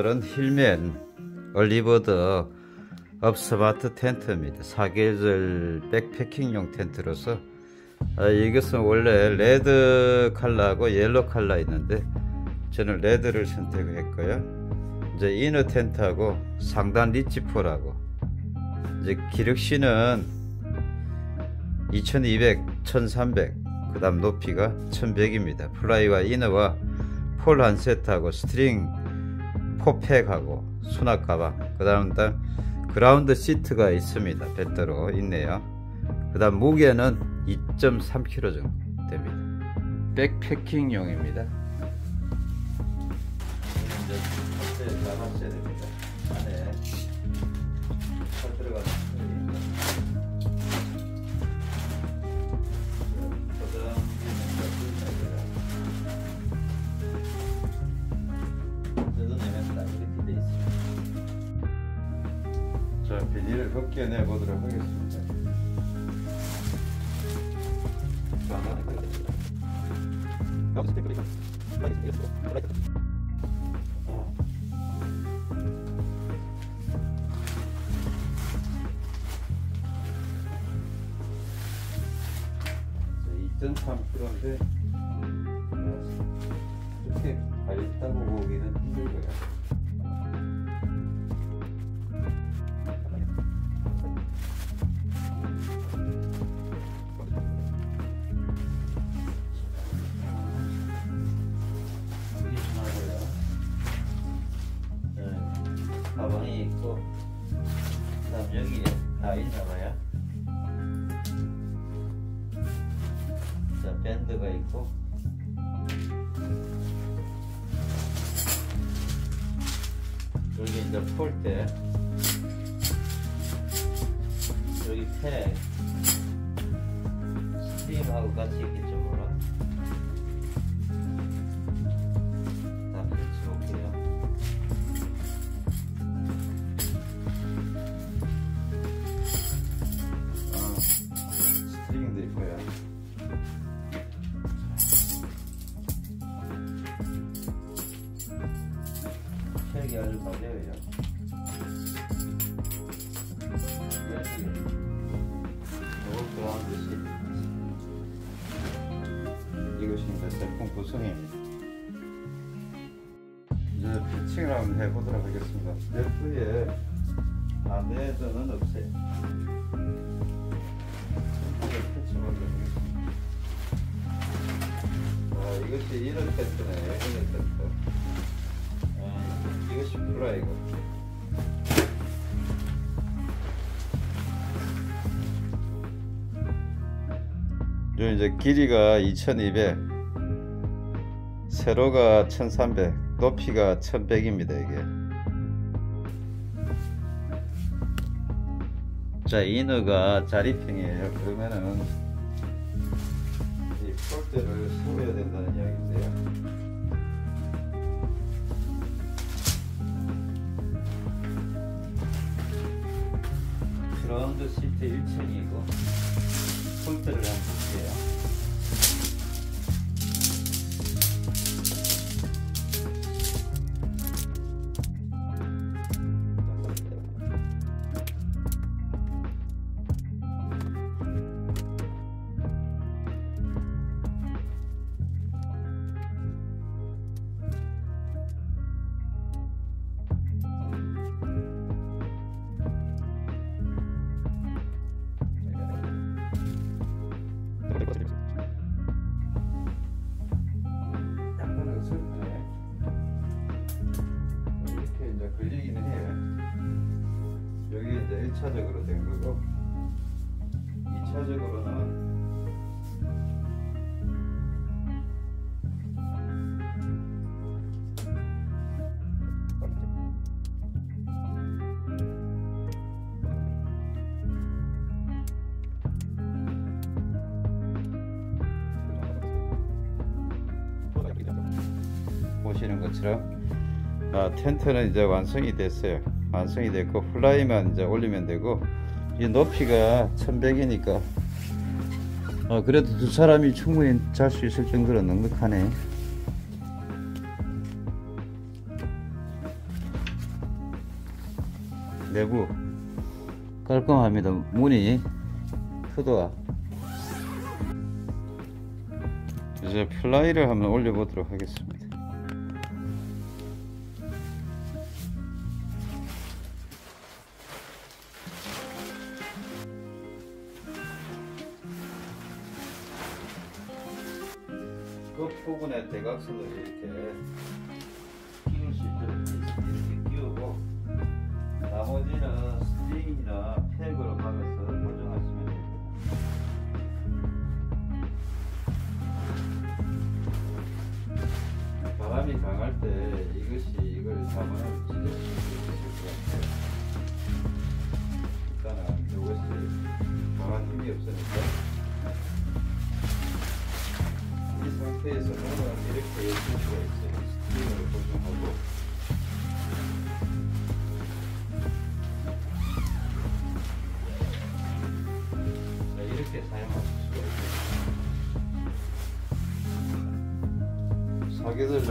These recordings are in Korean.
오늘은 힐맨 얼리버드 업 스마트 텐트입니다. 사계절 백패킹용 텐트로서 아, 이것은 원래 레드 컬러하고 옐로 컬러 있는데 저는 레드를 선택했고요. 이제 이너 텐트하고 상단 리치포라고 이제 기력시는 2200, 1300, 그 다음 높이가 1100입니다. 플라이와 이너와 pole 한 세트하고 스트링 포팩하고 수납 가방 그 다음 그라운드 시트가 있습니다. 별도로 있네요. 그 다음 무게는 2.3kg 정도 됩니다. 백패킹용입니다. 이제 나갔어야 됩니다. 안에 잘 들어가서 비닐을 벗겨내 보도록 하겠습니다. 자, 2.3kg인데 이렇게 가있다고 보기는 힘들고요. 다 있나봐요. 자 밴드가 있고. 여기 이제 폴대 여기 팩. 스팀하고 같이 있겠죠 뭐 이제 제품 구성입니다. 이제 피칭을 한번 해보도록 하겠습니다. 넷부에 안내전은 없어요. 아, 이것이 이런 텐트네, 이런 이것 이 플라이고. 요 이제 길이가 2200, 세로가 1300, 높이가 1100입니다, 이게. 자, 이너가 자리평이에요. 그러면은 이 폴대를 세워야 된다는 이야기인데요. 그라운드 시트 1층이고 폴대를 한번 2차적으로는 보시는 것처럼 아, 텐트는 이제 완성이 됐어요. 완성이 됐고 플라이만 이제 올리면 되고 이 높이가 1100이니까 어, 그래도 두 사람이 충분히 잘 수 있을 정도로 넉넉하네. 내부 깔끔합니다. 문이 크도가 이제 플라이를 한번 올려보도록 하겠습니다. 부분에 대각선으로 이렇게 끼울 수 있도록 이렇게 끼우고 나머지는 스트링이나 팩으로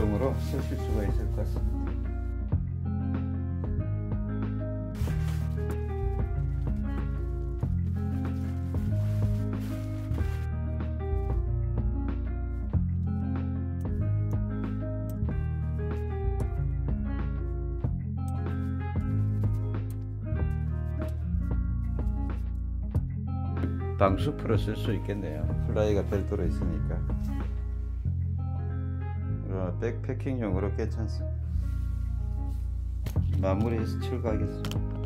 사계절용으로 쓰실 수가 있을 것 같습니다. 방수프로 쓸수 있겠네요. 플라이가 별도로 있으니까. 어, 백패킹용으로 괜찮습니다. 마무리해서 출가하겠습니다.